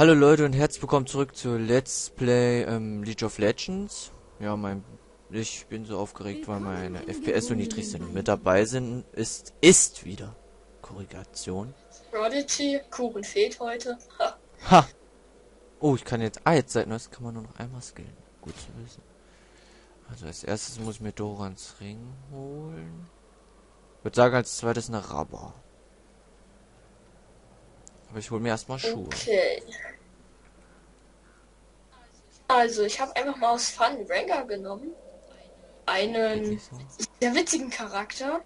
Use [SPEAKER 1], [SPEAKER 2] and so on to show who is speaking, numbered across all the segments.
[SPEAKER 1] Hallo Leute und herzlich willkommen zurück zu Let's Play ähm, League of Legends. Ja, mein ich bin so aufgeregt, weil meine FPS so niedrig sind. Mit dabei sind ist ist wieder Korrigation.
[SPEAKER 2] Prodigy, Kuchen fehlt heute. Ha.
[SPEAKER 1] Ha. Oh, ich kann jetzt ah jetzt seit neues kann man nur noch einmal skillen. Gut zu wissen. Also als erstes muss ich mir Dorans Ring holen. Ich würde sagen als zweites eine Rabba. Aber ich hole mir erstmal Schuhe.
[SPEAKER 2] Okay. Also, ich habe einfach mal aus Fun Ranger genommen. Einen sehr witzigen Charakter,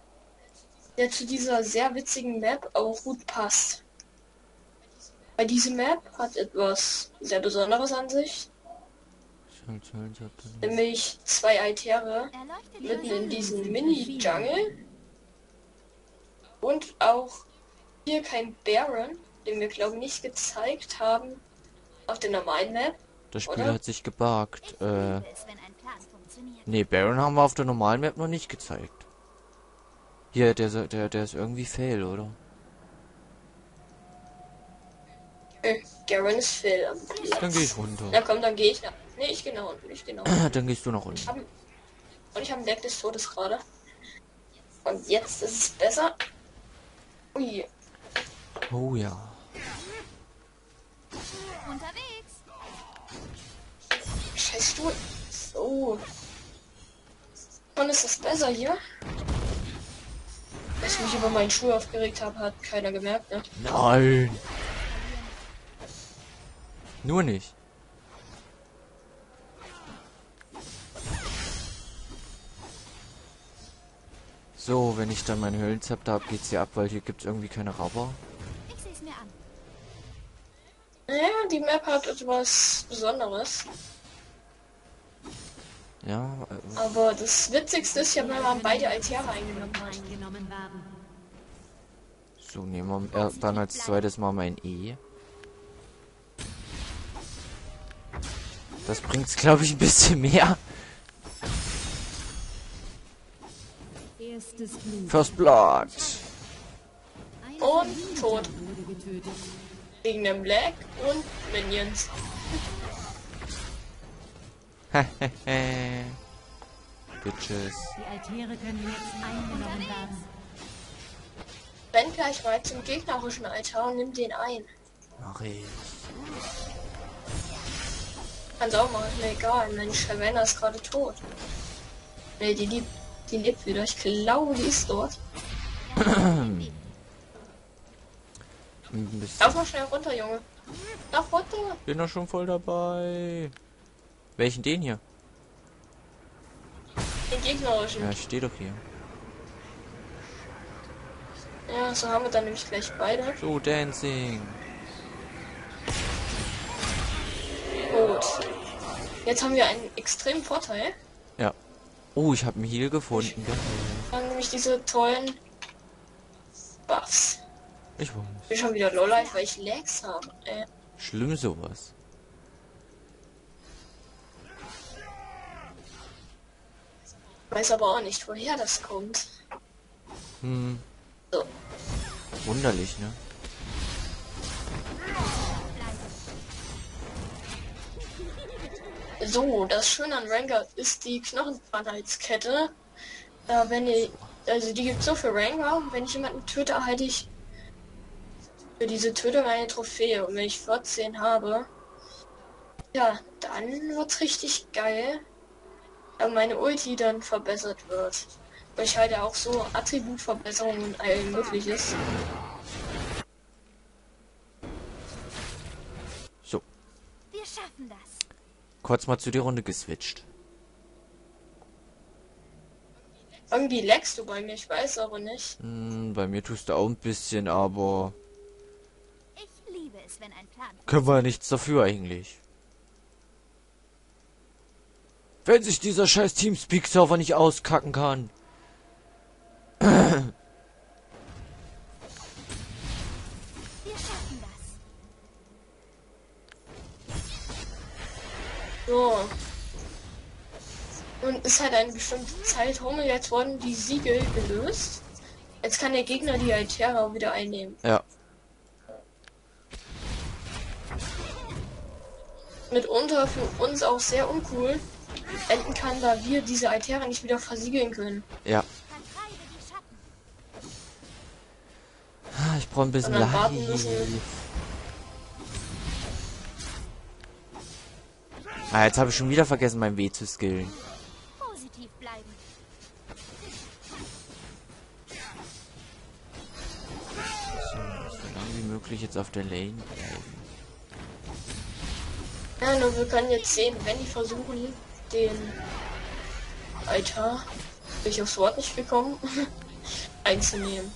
[SPEAKER 2] der zu dieser sehr witzigen Map auch gut passt. Weil diese Map hat etwas sehr Besonderes an sich, nämlich zwei Altäre mitten in diesem Mini-Jungle und auch hier kein Baron, den wir glaube ich nicht gezeigt haben auf der normalen Map.
[SPEAKER 1] Das Spiel
[SPEAKER 2] Oder?
[SPEAKER 1] hat sich gebuggt. Äh, nee, Baron haben wir auf der normalen Map noch nicht gezeigt. Hier, der, so- der, der ist irgendwie fail, oder?
[SPEAKER 2] Äh, Garen ist Phil. am Platz.
[SPEAKER 1] Dann gehe ich runter.
[SPEAKER 2] Na komm, dann gehe ich nach. Nee, ich unten. Ich unten.
[SPEAKER 1] Dann gehst du nach unten.
[SPEAKER 2] Ich hab, und ich habe ein Deck des Todes gerade. Und jetzt ist es besser. Ui.
[SPEAKER 1] Oh ja.
[SPEAKER 3] Unterwegs.
[SPEAKER 2] Scheiß Stuhl. So. Und ist es besser hier? Dass ich mich über meinen Schuh aufgeregt habe, hat keiner gemerkt, ne?
[SPEAKER 1] Nein. Nur nicht. So, wenn ich dann mein Höhlenzepter habe, geht's hier ab, weil hier gibt's irgendwie keine Rabber.
[SPEAKER 2] Ja, die Map hat etwas Besonderes.
[SPEAKER 1] Ja, äh,
[SPEAKER 2] Aber das Witzigste ist ja, wenn man beide Altäre eingenommen
[SPEAKER 1] so nehmen wir äh, dann als zweites mal mein E. Das bringt's, glaube ich, ein bisschen mehr.
[SPEAKER 4] Erstes Blut.
[SPEAKER 1] First Blood.
[SPEAKER 2] Und tot. Wegen dem Lag und Minions.
[SPEAKER 1] Bitches.
[SPEAKER 4] Die Altäre können jetzt eingenommen werden.
[SPEAKER 2] Renn gleich mal zum gegnerischen Altar und nimm den ein.
[SPEAKER 1] Mach ich.
[SPEAKER 2] Kannst auch machen, mir egal. Meine Shavana ist gerade tot. Ne, die, lebt, die lebt wieder. Ich glaube, die ist dort.
[SPEAKER 1] Ein bisschen.
[SPEAKER 2] Lauf mal schnell runter, Junge. Lauf runter.
[SPEAKER 1] Bin doch schon voll dabei. Welchen den hier?
[SPEAKER 2] Den gegnerischen.
[SPEAKER 1] Ja, ich steh doch hier.
[SPEAKER 2] Ja, so haben wir dann nämlich gleich beide.
[SPEAKER 1] So, Dancing.
[SPEAKER 2] Gut. Jetzt haben wir einen extremen Vorteil.
[SPEAKER 1] Ja. Oh, ich habe einen Heal gefunden.
[SPEAKER 2] Haben nämlich diese tollen Buffs.
[SPEAKER 1] Ich weiß.
[SPEAKER 2] Ich bin schon wieder Lowlife, weil ich Lags habe. Äh,
[SPEAKER 1] Schlimm sowas.
[SPEAKER 2] weiß aber auch nicht, woher das kommt.
[SPEAKER 1] Hm,
[SPEAKER 2] So.
[SPEAKER 1] wunderlich, ne?
[SPEAKER 2] So, das Schöne an Ranger ist die Knochenfreiheitskette. Äh, wenn ihr, also die gibt so für Ranger. Wenn ich jemanden töte, erhalte ich für diese Tötung eine Trophäe. Und wenn ich 14 habe, ja, dann wird's richtig geil. Da meine Ulti dann verbessert wird. Weil ich halt ja auch so Attributverbesserungen und all mögliches.
[SPEAKER 1] So,
[SPEAKER 3] Wir schaffen das.
[SPEAKER 1] kurz mal zu der Runde geswitcht.
[SPEAKER 2] Irgendwie lagst du bei mir, ich weiß aber nicht.
[SPEAKER 1] Hm, bei mir tust du auch ein bisschen, aber
[SPEAKER 3] es, wenn ein Plan
[SPEAKER 1] können wir nichts dafür eigentlich. Wenn sich dieser scheiß Teamspeak-Server nicht auskacken kann.
[SPEAKER 3] Wir schaffen das.
[SPEAKER 2] So. Und ist halt eine bestimmte Zeit rum und jetzt wurden die Siegel gelöst. Jetzt kann der Gegner die Altäre auch wieder einnehmen.
[SPEAKER 1] Ja.
[SPEAKER 2] Mitunter für uns auch sehr uncool enden kann, da wir diese Altäre nicht wieder versiegeln können.
[SPEAKER 1] Ja. Ich brauche ein bisschen Life. Ah, jetzt habe ich schon wieder vergessen, mein W zu skillen.
[SPEAKER 3] Positiv bleiben.
[SPEAKER 1] So, so lange wie möglich jetzt auf der Lane bleiben.
[SPEAKER 2] Ja, nur wir können jetzt sehen, wenn die versuchen, den Altar, bin ich aufs Wort nicht gekommen, einzunehmen.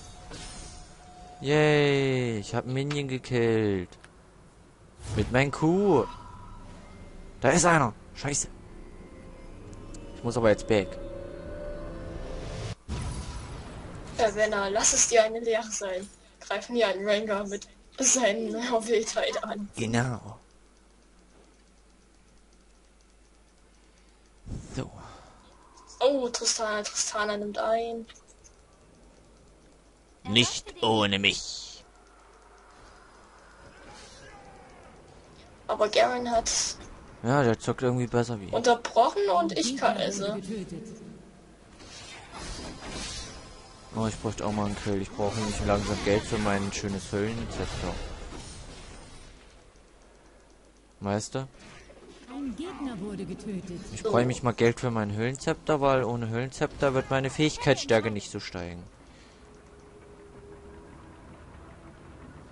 [SPEAKER 1] Yay, ich habe Minion gekillt. Mit meinem Kuh. Da ist einer. Scheiße. Ich muss aber jetzt back.
[SPEAKER 2] Ja, Wenner, lass es dir eine Lehre sein. Greifen hier einen Ranger mit seinen Wildheit an.
[SPEAKER 1] Genau.
[SPEAKER 2] Oh, Tristana, Tristana nimmt ein.
[SPEAKER 1] Nicht ohne mich.
[SPEAKER 2] Aber Garen hat
[SPEAKER 1] Ja, der zockt irgendwie besser wie ich.
[SPEAKER 2] unterbrochen und ich kann also.
[SPEAKER 1] Oh, ich bräuchte auch mal einen Kill. Ich brauche nämlich langsam Geld für mein schönes Höllenzepter. Meister?
[SPEAKER 4] Ein Gegner wurde getötet.
[SPEAKER 1] Ich brauche mich mal Geld für mein Höhlenzepter, weil ohne Höhlenzepter wird meine Fähigkeitsstärke nicht so steigen.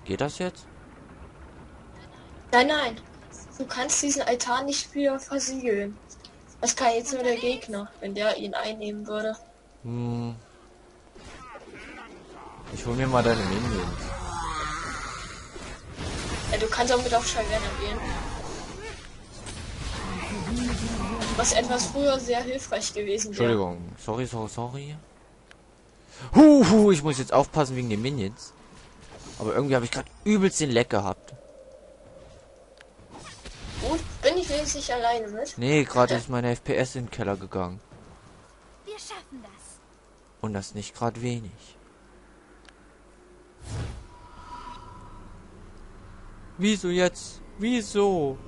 [SPEAKER 1] Geht das jetzt?
[SPEAKER 2] Nein, nein. Du kannst diesen Altar nicht wieder versiegeln. Das kann jetzt nur der Gegner, wenn der ihn einnehmen würde.
[SPEAKER 1] Hm. Ich hol mir mal deine Minions.
[SPEAKER 2] Ja, du kannst auch mit auf Shyvana gehen. Was etwas früher sehr hilfreich gewesen wäre.
[SPEAKER 1] Entschuldigung. Sorry, sorry, sorry. Huh, huh, ich muss jetzt aufpassen wegen den Minions. Aber irgendwie habe ich gerade übelst den Leck gehabt.
[SPEAKER 2] Gut, bin ich wenigstens nicht alleine mit.
[SPEAKER 1] Nee, gerade ist meine FPS in den Keller gegangen.
[SPEAKER 3] Wir schaffen das.
[SPEAKER 1] Und das nicht gerade wenig. Wieso jetzt? Wieso?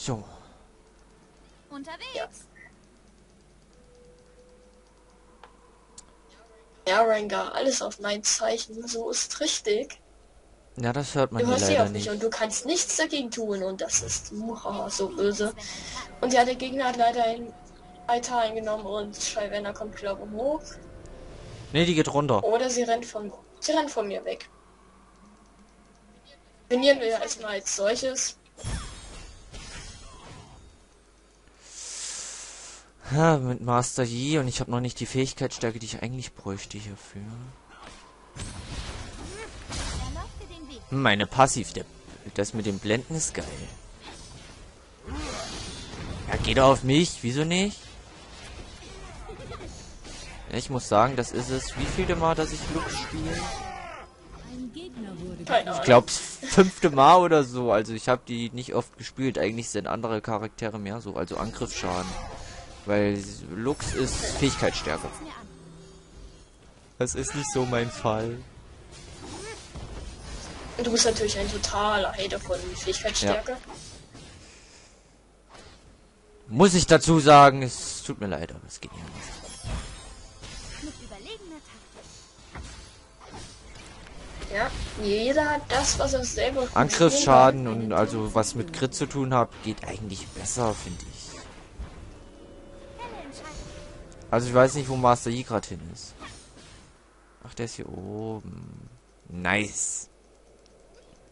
[SPEAKER 1] So.
[SPEAKER 3] Unterwegs.
[SPEAKER 2] Ja, Ranger, alles auf mein Zeichen. So ist richtig.
[SPEAKER 1] Ja, das hört man
[SPEAKER 2] Du
[SPEAKER 1] hier
[SPEAKER 2] hörst sie
[SPEAKER 1] leider
[SPEAKER 2] auf mich
[SPEAKER 1] nicht.
[SPEAKER 2] und du kannst nichts dagegen tun und das ist muhaha, so böse. Und ja, der Gegner hat leider einen Altar eingenommen und Shyvana kommt glaube ich hoch.
[SPEAKER 1] Nee, die geht runter.
[SPEAKER 2] Oder sie rennt von sie rennt von mir weg. Trainieren wir ja erstmal als solches.
[SPEAKER 1] Ja, mit Master Yi und ich habe noch nicht die Fähigkeitsstärke, die ich eigentlich bräuchte hierfür. Meine Passiv, der, das mit dem Blenden ist geil. Ja, geht er auf mich, wieso nicht? Ich muss sagen, das ist es. Wie viele Mal, dass ich Lux spiele? Ich glaube, fünfte Mal oder so. Also ich habe die nicht oft gespielt. Eigentlich sind andere Charaktere mehr so, also Angriffsschaden. Weil Lux ist Fähigkeitsstärke. Das ist nicht so mein Fall.
[SPEAKER 2] Und du bist natürlich ein totaler Hater von Fähigkeitsstärke.
[SPEAKER 1] Muss ich dazu sagen, es tut mir leid, aber es geht ja nicht.
[SPEAKER 3] Mit überlegener Taktik.
[SPEAKER 2] Ja. Jeder hat das, was er selber
[SPEAKER 1] Angriffsschaden und also was mit Crit zu tun hat, geht eigentlich besser, finde ich.
[SPEAKER 3] Schnelle Entscheidung.
[SPEAKER 1] Also ich weiß nicht, wo Master Yi gerade hin ist. Ach, der ist hier oben. Nice.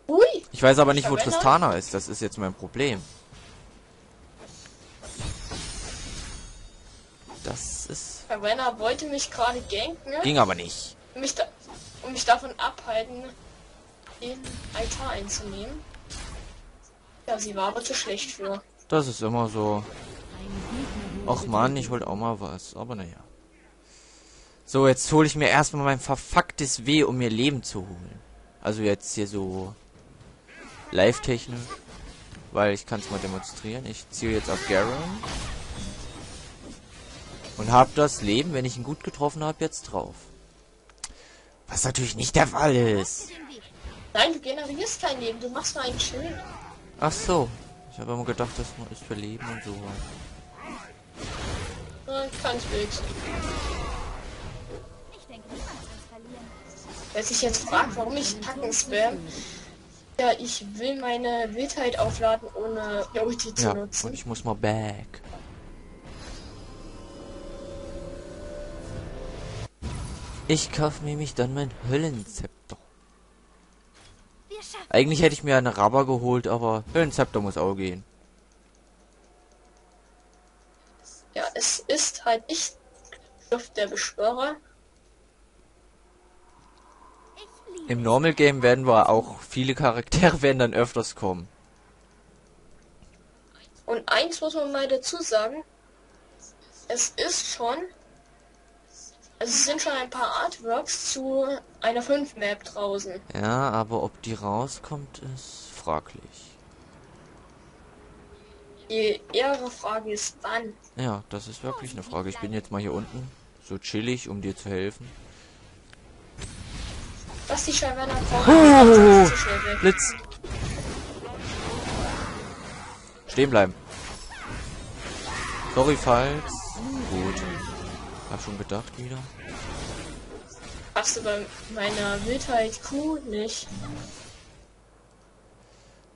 [SPEAKER 2] Ui,
[SPEAKER 1] Ich weiß aber nicht, wo? Tristana ist. Das ist jetzt mein Problem. Das ist...
[SPEAKER 2] Verwenner wollte mich gerade ganken,
[SPEAKER 1] Ging aber nicht.
[SPEAKER 2] um mich, da, um mich davon abhalten, den Altar einzunehmen. Ja, sie war aber zu schlecht für.
[SPEAKER 1] Das ist immer so. Och man, ich wollte auch mal was. Aber naja. So, jetzt hole ich mir erstmal mein verfucktes W, um mir Leben zu holen. Also jetzt hier so live-technisch. Weil ich kann es mal demonstrieren. Ich ziehe jetzt auf Garen. Und habe das Leben, wenn ich ihn gut getroffen habe, jetzt drauf. Was natürlich nicht der Fall ist.
[SPEAKER 2] Nein, du generierst kein Leben, du machst nur ein Schild.
[SPEAKER 1] Ach so. Ich habe immer gedacht, das ist für Leben und so.
[SPEAKER 2] Nein, kann ich
[SPEAKER 3] denke, niemand verlieren.
[SPEAKER 2] Wer sich jetzt fragt, warum ich Tacken spam, ja, ich will meine Wildheit aufladen, ohne die Ulti zu
[SPEAKER 1] Ja,
[SPEAKER 2] nutzen.
[SPEAKER 1] und ich muss mal back. Ich kaufe mir nämlich dann mein Höllenzepter. Eigentlich hätte ich mir eine Rabber geholt, aber Höllenzepter muss auch gehen.
[SPEAKER 2] Ja, es ist halt nicht der Beschwörer.
[SPEAKER 1] Im Normal Game werden wir auch viele Charaktere werden dann öfters kommen.
[SPEAKER 2] Und eins muss man mal dazu sagen. Es ist schon. Also es sind schon ein paar Artworks zu einer 5 Map draußen.
[SPEAKER 1] Ja, aber ob die rauskommt, ist fraglich.
[SPEAKER 2] Die ehere Frage ist wann.
[SPEAKER 1] Ja, das ist wirklich eine Frage. Ich bin jetzt mal hier unten, so chillig, um dir zu helfen.
[SPEAKER 2] Was die Scheinwerfer
[SPEAKER 1] Oh.
[SPEAKER 2] weg.
[SPEAKER 1] Blitz! Stehen bleiben. Sorry, falls. Gut. Hab schon gedacht wieder.
[SPEAKER 2] Du bei meiner Wildheit Q nicht.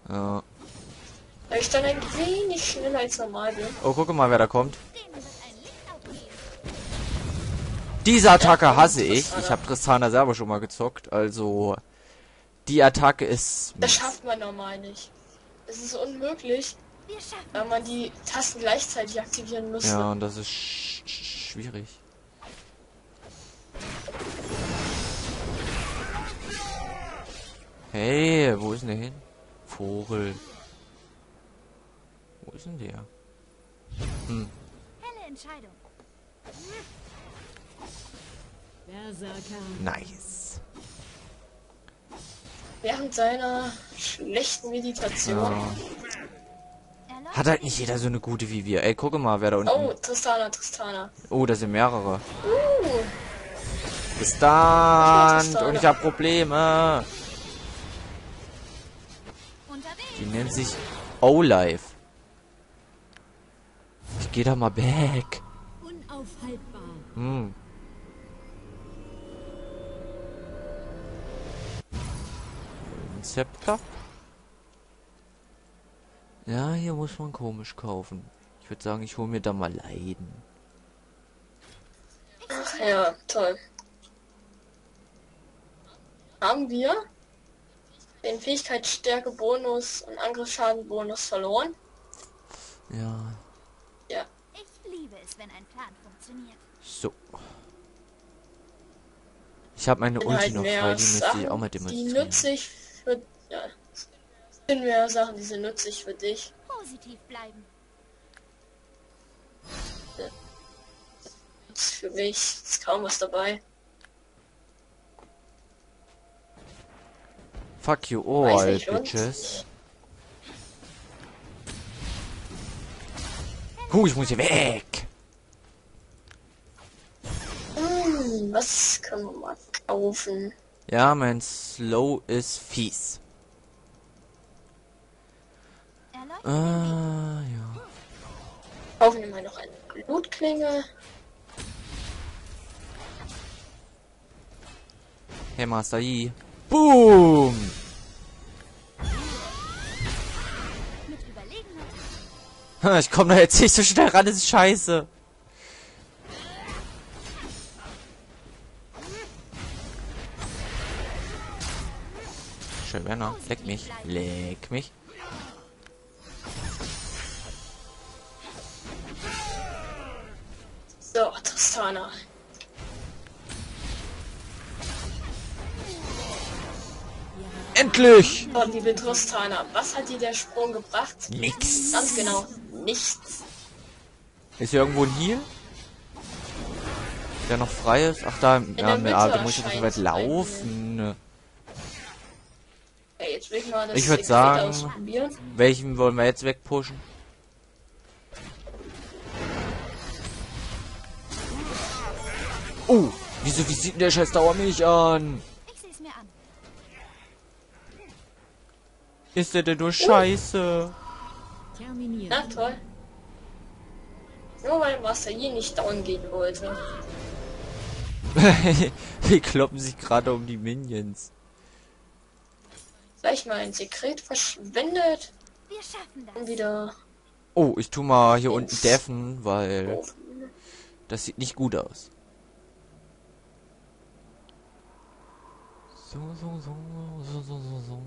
[SPEAKER 1] Ja.
[SPEAKER 2] Weil ich dann ein wenig schneller als normal bin.
[SPEAKER 1] Oh, guck mal, wer da kommt. Diese Attacke hasse ich. Ich habe Tristana selber schon mal gezockt. Also, die Attacke ist...
[SPEAKER 2] Das schafft man normal nicht. Es ist unmöglich, weil man die Tasten gleichzeitig aktivieren müsste.
[SPEAKER 1] Ja, und das ist sch sch schwierig. Hey, wo ist denn der hin? Vogel. Wo ist denn der? Hm.
[SPEAKER 3] helle Entscheidung.
[SPEAKER 1] Nice.
[SPEAKER 2] Während seiner schlechten Meditation.
[SPEAKER 1] Ja. Hat halt nicht jeder so eine gute wie wir. Ey, gucke mal, wer da unten...
[SPEAKER 2] Oh, Tristana, Tristana.
[SPEAKER 1] Oh, da sind mehrere.
[SPEAKER 2] Uh! Tristana.
[SPEAKER 1] Und ich hab Probleme.
[SPEAKER 3] unterwegs.
[SPEAKER 1] Die nennt sich O-Life. Geh da mal back.
[SPEAKER 4] Unaufhaltbar.
[SPEAKER 1] Hm. Ein Zepter. Ja, hier muss man komisch kaufen. Ich würde sagen, ich hole mir da mal Leiden.
[SPEAKER 2] ach ja, toll. Haben wir den Fähigkeitsstärke-Bonus und Angriffsschaden-Bonus verloren?
[SPEAKER 1] Ja.
[SPEAKER 3] Ich es, wenn ein Plan funktioniert.
[SPEAKER 1] so. Ich habe meine Ulti
[SPEAKER 2] halt
[SPEAKER 1] noch frei, die müsste ich auch mal
[SPEAKER 2] die
[SPEAKER 1] demonstrieren.
[SPEAKER 2] nützlich für... Ja. Sind mehr Sachen, die sind nützlich für dich.
[SPEAKER 3] Positiv bleiben.
[SPEAKER 2] Ist für mich ist kaum was dabei.
[SPEAKER 1] Fuck you
[SPEAKER 2] Weiß
[SPEAKER 1] all,
[SPEAKER 2] nicht,
[SPEAKER 1] bitches. Huh, ich muss hier weg.
[SPEAKER 2] Was können wir mal kaufen?
[SPEAKER 1] Ja, mein Slow ist fies. Ah, ja.
[SPEAKER 2] Kaufen wir mal noch eine Blutklinge.
[SPEAKER 1] Hey, Master Yi. Boom!
[SPEAKER 3] mit Überlegenheit.
[SPEAKER 1] Ha, Ich komme da jetzt nicht so schnell ran, das ist scheiße. Schön, Werner. Leck mich. Leck mich.
[SPEAKER 2] So, Tristana.
[SPEAKER 1] Endlich!
[SPEAKER 2] So, liebe Tristana, was hat dir der Sprung gebracht?
[SPEAKER 1] Nix.
[SPEAKER 2] Ganz genau, nichts.
[SPEAKER 1] Ist hier irgendwo ein Heal? Der noch frei ist? Ach, da, ja, musst ja so
[SPEAKER 2] erscheint
[SPEAKER 1] weit
[SPEAKER 2] ein
[SPEAKER 1] laufen.
[SPEAKER 2] Ja, jetzt will ich mal das
[SPEAKER 1] Ich würd
[SPEAKER 2] Secret
[SPEAKER 1] sagen-. Welchen wollen wir jetzt wegpushen? Oh, wieso, wie sieht denn der scheiß Dauer mich an?
[SPEAKER 3] Ich sehe es mir an.
[SPEAKER 1] Ist der denn nur scheiße?
[SPEAKER 4] Terminiert.
[SPEAKER 2] Na toll. Nur weil Master Yi nicht down gehen wollte.
[SPEAKER 1] Die kloppen sich gerade um die Minions.
[SPEAKER 2] Gleich mal ein Sekret verschwendet
[SPEAKER 3] Wir schaffen das.
[SPEAKER 2] und wieder.
[SPEAKER 1] Oh, ich tu mal hier unten deffen, weil
[SPEAKER 2] Oh,
[SPEAKER 1] das sieht nicht gut aus. So, so, so, so, so, so, so.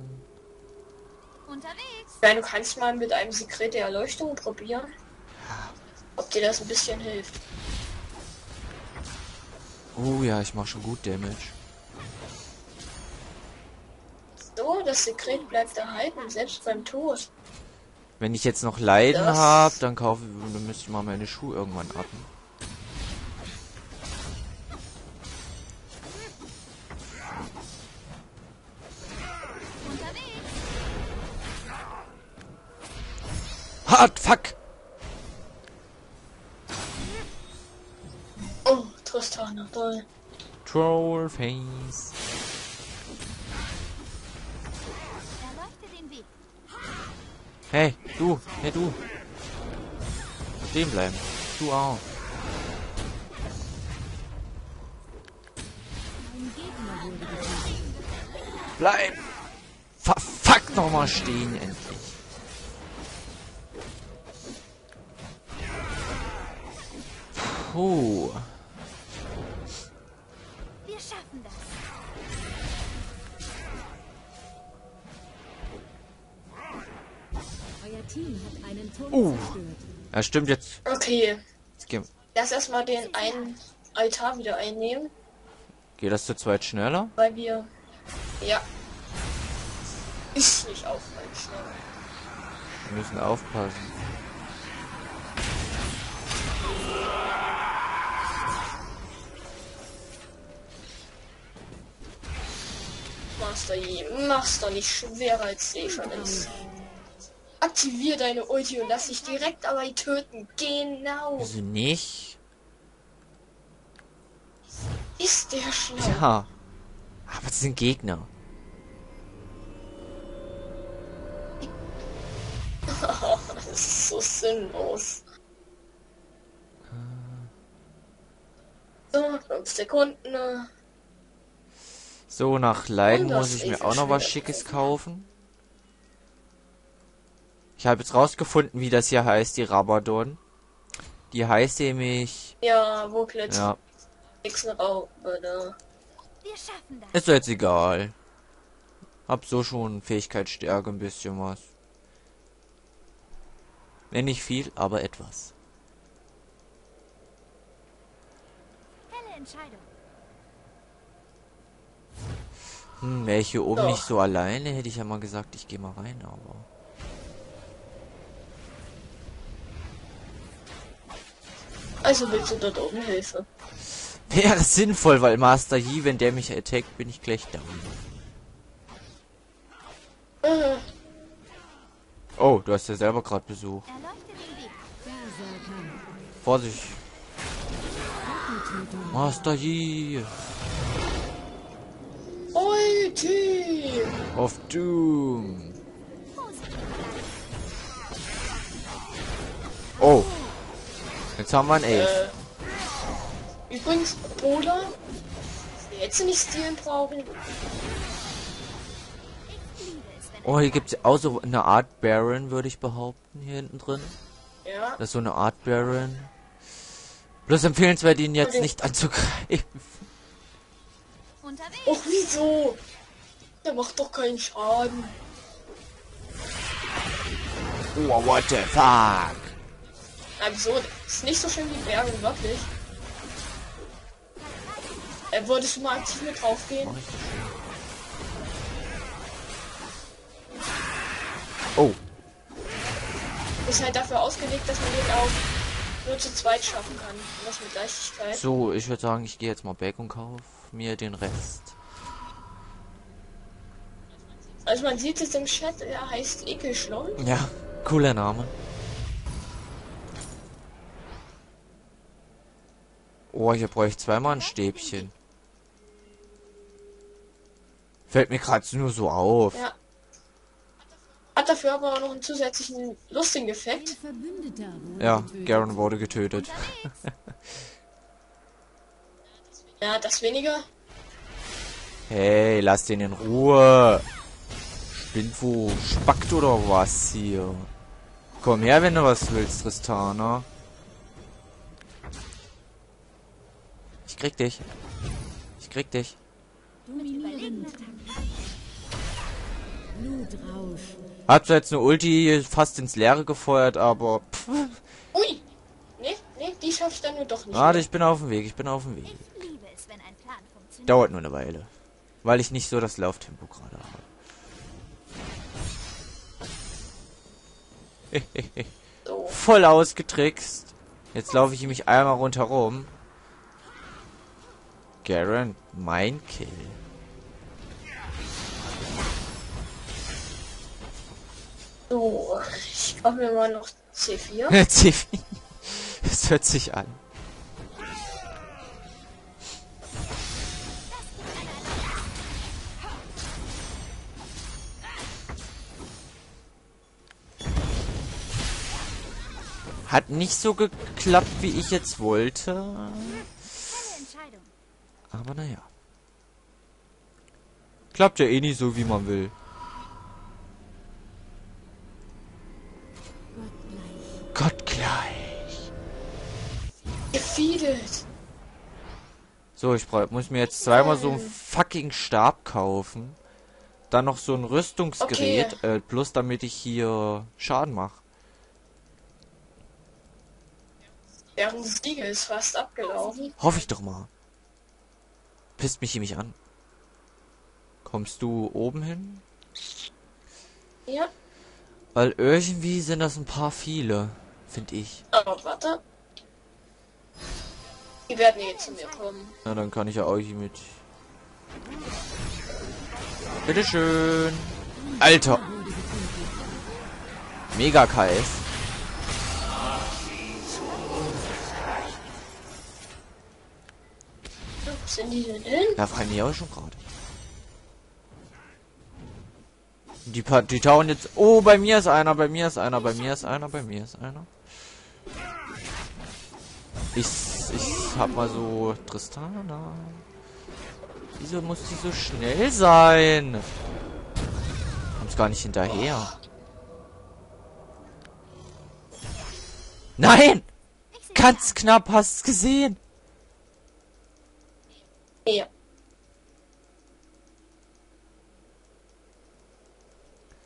[SPEAKER 3] Unterwegs.
[SPEAKER 2] Ja, du kannst mal mit einem Sekret der Erleuchtung probieren. Ob dir das ein bisschen hilft.
[SPEAKER 1] Oh ja, ich mach schon gut Damage.
[SPEAKER 2] So, das Sekret bleibt erhalten, selbst beim Tod.
[SPEAKER 1] Wenn ich jetzt noch Leiden
[SPEAKER 2] Das-
[SPEAKER 1] hab, dann kaufe, dann müsste ich mal meine Schuhe irgendwann ab. Hart, fuck!
[SPEAKER 2] Oh, Tristana, toll.
[SPEAKER 1] Trollface. Hey, du, hey du. Stehen bleiben. Du auch. Bleib! Fa fuck nochmal stehen endlich. Puh. Uh. Ja, stimmt jetzt.
[SPEAKER 2] Okay,
[SPEAKER 1] jetzt geh,
[SPEAKER 2] lass erstmal den einen Altar wieder einnehmen,
[SPEAKER 1] geht das zu zweit schneller?
[SPEAKER 2] weil wir. Ja. Ist nicht auffallend schnell.
[SPEAKER 1] Wir müssen aufpassen.
[SPEAKER 2] Master Yi, mach's doch nicht schwerer als sie schon ist. Aktivier deine Ulti und lass dich direkt dabei töten. Genau.
[SPEAKER 1] Wieso nicht?
[SPEAKER 2] Ist der schlau.
[SPEAKER 1] Ja. Aber es sind Gegner.
[SPEAKER 2] Das ist so sinnlos. So, 5 Sekunden.
[SPEAKER 1] So, nach Leiden muss ich mir auch noch was. Schickes kaufen. Ich habe jetzt rausgefunden, wie das hier heißt, die Rabadon. Die heißt nämlich...
[SPEAKER 2] Ja, wo plötzlich
[SPEAKER 1] Ja, ist doch jetzt egal. Hab so schon Fähigkeitsstärke, ein bisschen was. Wenn nicht viel, aber etwas.
[SPEAKER 3] Helle Entscheidung.
[SPEAKER 1] Hm, wäre ich hier oben
[SPEAKER 2] Doch.
[SPEAKER 1] nicht so alleine, hätte ich ja mal gesagt, ich gehe mal rein, aber...
[SPEAKER 2] Also willst du dort oben Hilfe?
[SPEAKER 1] Wäre sinnvoll, weil Master Yi, wenn der mich attackt, bin ich gleich down.
[SPEAKER 2] Äh,
[SPEAKER 1] Oh, du hast ja selber gerade Besuch. Vorsicht. Master Yi.
[SPEAKER 2] Ulti!
[SPEAKER 1] Auf Doom. Oh. Jetzt haben wir ein Elf.
[SPEAKER 2] Äh, übrigens, Bruder, jetzt nicht stehlen brauchen.
[SPEAKER 3] Es,
[SPEAKER 1] Oh, hier gibt's auch so eine Art Baron, würde ich behaupten, hier hinten drin.
[SPEAKER 2] Ja,
[SPEAKER 1] Das ist so eine Art Baron. Bloß empfehlenswert, ihn jetzt nicht anzugreifen.
[SPEAKER 2] Och, wieso? Der macht doch keinen Schaden.
[SPEAKER 1] Oh, what the fuck?
[SPEAKER 2] Also, ist nicht so schön wie Bergen, wirklich. Er würde schon mal aktiv mit draufgehen.
[SPEAKER 1] Das schon. Oh,
[SPEAKER 2] Ist halt dafür ausgelegt, dass man den auch nur zu zweit schaffen kann. Das mit Leichtigkeit.
[SPEAKER 1] so, ich würde sagen, ich gehe jetzt mal back und kauf mir den Rest.
[SPEAKER 2] Also man sieht es im Chat, er heißt Ekelschlon.
[SPEAKER 1] Ja, cooler Name. Oh, hier brauche ich zweimal ein Stäbchen. Fällt mir gerade nur so auf.
[SPEAKER 2] Ja. Hat dafür aber auch noch einen zusätzlichen lustigen Effekt.
[SPEAKER 1] Ja. Garen wurde getötet.
[SPEAKER 2] Ja, das weniger.
[SPEAKER 1] Hey, lass den in Ruhe. Spinnt wo? Spackt oder was hier? Komm her, wenn du was willst, Tristana. Ich krieg dich. Ich krieg dich. Zwar jetzt eine Ulti fast ins Leere gefeuert, aber pff,
[SPEAKER 2] Ui! Nee, nee, die schaffe ich dann nur doch nicht.
[SPEAKER 1] warte,
[SPEAKER 2] mehr.
[SPEAKER 1] ich bin auf dem Weg, ich bin auf dem Weg.
[SPEAKER 3] Es.
[SPEAKER 1] Dauert nur eine Weile. Weil ich nicht so das Lauftempo gerade habe.
[SPEAKER 2] So.
[SPEAKER 1] Voll ausgetrickst. Jetzt laufe ich mich einmal rundherum. Garen, mein Kill.
[SPEAKER 2] So, ich kaufe mir mal noch C4.
[SPEAKER 1] Zivi. Es hört sich an. Hat nicht so geklappt, wie ich jetzt wollte. Aber naja. Klappt ja eh nicht so, wie man will. Gott gleich.
[SPEAKER 2] Gefeedet.
[SPEAKER 1] So, ich brauch, muss mir jetzt zweimal so einen fucking Stab kaufen. Dann noch so ein Rüstungsgerät, äh, plus damit ich hier Schaden mache.
[SPEAKER 2] Deren Siege ist fast abgelaufen.
[SPEAKER 1] Hoffe ich doch mal. Pisst mich hier mich an. Kommst du oben hin?
[SPEAKER 2] Ja,
[SPEAKER 1] Weil irgendwie sind das ein paar viele, finde ich.
[SPEAKER 2] aber warte. Die werden eh zu mir kommen.
[SPEAKER 1] Na, dann kann ich ja auch hier mit. Bitteschön. Alter. Mega KS.
[SPEAKER 2] Sind die denn?
[SPEAKER 1] Da fragen die auch schon gerade. Die, pa die tauchen jetzt. Oh, bei mir ist einer, bei mir ist einer, bei mir ist einer, bei mir ist einer. Ich, ich hab mal so Tristana. Wieso muss die so schnell sein? Kommt's gar nicht hinterher. Nein! Ganz knapp, hast gesehen.
[SPEAKER 2] Ja.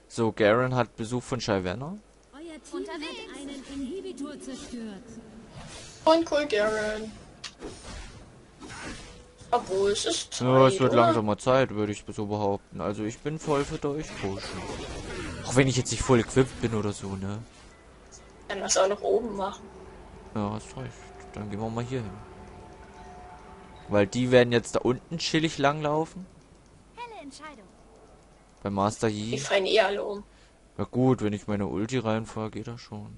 [SPEAKER 1] So, Garen hat Besuch von Shyvana.
[SPEAKER 4] Euer Team
[SPEAKER 3] Unterwegs.
[SPEAKER 4] hat einen Inhibitor zerstört.
[SPEAKER 2] Und cool, Garen. Obwohl, es ist Zeit,
[SPEAKER 1] Ja, es wird
[SPEAKER 2] oder?
[SPEAKER 1] langsam mal Zeit, würde ich so behaupten. Also ich bin voll für durchpushen. Auch wenn ich jetzt nicht voll equipped bin oder so, ne?
[SPEAKER 2] Kann das auch noch oben machen.
[SPEAKER 1] Ja, hast recht. Dann gehen wir mal hier hin. Weil die werden jetzt da unten chillig langlaufen.
[SPEAKER 3] Helle Entscheidung.
[SPEAKER 1] Bei Master
[SPEAKER 2] Die
[SPEAKER 1] Yi.
[SPEAKER 2] fallen eh alle um.
[SPEAKER 1] Na gut, wenn ich meine Ulti reinfahre, geht das schon.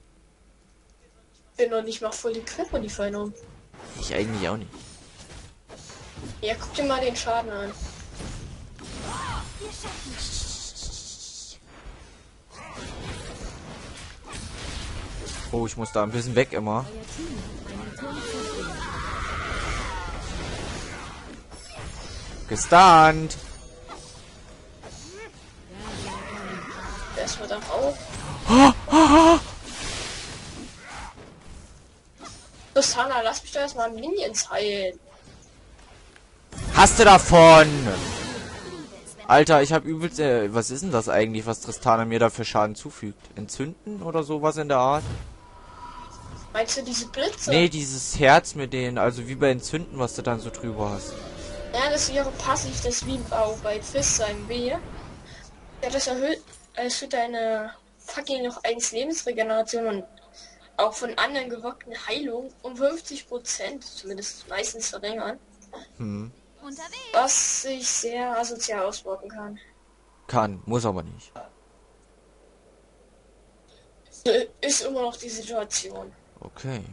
[SPEAKER 2] Ich bin noch nicht mal voll equipped und die fallen um.
[SPEAKER 1] Ich eigentlich auch nicht.
[SPEAKER 2] Ja, guck dir mal den Schaden an.
[SPEAKER 1] Oh, ich muss da ein bisschen weg immer. Gestunt!
[SPEAKER 2] Das wird auch auf. Susana, lass mich doch erstmal Minions heilen.
[SPEAKER 1] Hast du davon? Alter, ich hab übelst... Äh, was ist denn das eigentlich, was Tristana mir da für Schaden zufügt? Entzünden oder sowas in der Art?
[SPEAKER 2] Meinst du diese Blitze?
[SPEAKER 1] Nee, dieses Herz mit denen, also wie bei Entzünden, was du dann so drüber hast.
[SPEAKER 2] Ja, das wäre passiv, das wie auch bei Fist sein B. Ja, das erhöht, es für deine fucking noch 1 Lebensregeneration und auch von anderen gerockten Heilung um 50 Prozent, zumindest meistens verringern,
[SPEAKER 1] Hm.
[SPEAKER 2] Was sich sehr asozial auswirken kann.
[SPEAKER 1] Kann, muss aber nicht.
[SPEAKER 2] Ist immer noch die Situation.
[SPEAKER 1] Okay.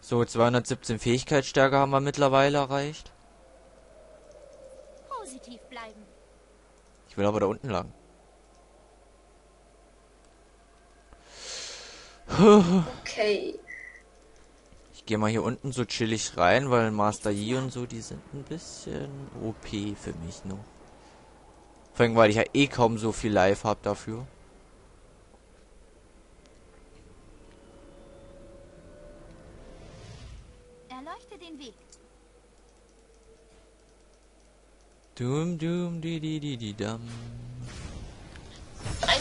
[SPEAKER 1] So, 217 Fähigkeitsstärke haben wir mittlerweile erreicht. will aber da unten lang.
[SPEAKER 2] Okay.
[SPEAKER 1] Ich gehe mal hier unten so chillig rein, weil Master Yi und so, die sind ein bisschen OP für mich noch. Vor allem, weil ich ja eh kaum so viel Life habe dafür. Dum dum di di di di.
[SPEAKER 2] Eigentlich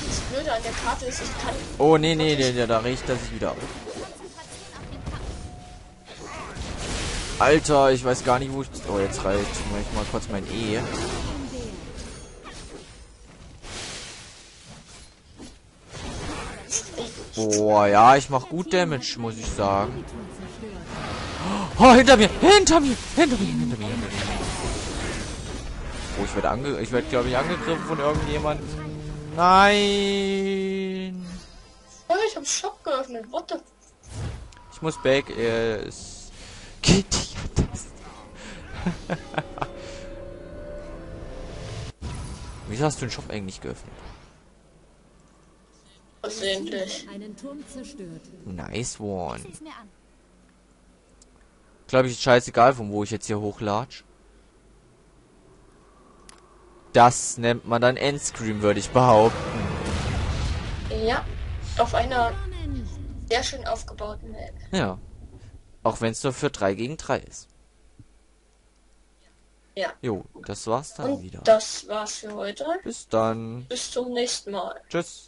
[SPEAKER 2] das Blöde an der Karte ist, ich kann
[SPEAKER 1] Oh nee, nee, nee, nee, da riecht das sich wieder. Alter, ich weiß gar nicht, wo ich... Oh, jetzt reicht. Ich mal kurz mein E. Boah, ja, ich mach gut Damage, muss ich sagen. Oh, hinter mir, hinter mir, hinter mir, hinter mir, hinter mir. Oh, ich werde ange... Ich werde, glaube ich, angegriffen von irgendjemandem. Nein.
[SPEAKER 2] Oh, ich hab Shop geöffnet. What the?
[SPEAKER 1] Ich muss back. Er ist... Geht das? Wieso hast du den Shop eigentlich geöffnet?
[SPEAKER 2] Versehentlich.
[SPEAKER 4] Einen Turm zerstört.
[SPEAKER 1] Nice one. Glaube ich, ist scheißegal, von wo ich jetzt hier hochlatsch. Das nennt man dann Endscreen, würde ich behaupten.
[SPEAKER 2] Ja. Auf einer sehr schön aufgebauten Map.
[SPEAKER 1] Ja. Auch wenn es nur für 3 gegen 3 ist.
[SPEAKER 2] Ja.
[SPEAKER 1] Jo, das war's dann
[SPEAKER 2] Und
[SPEAKER 1] wieder.
[SPEAKER 2] das war's für heute.
[SPEAKER 1] Bis dann.
[SPEAKER 2] Bis zum nächsten Mal.
[SPEAKER 1] Tschüss.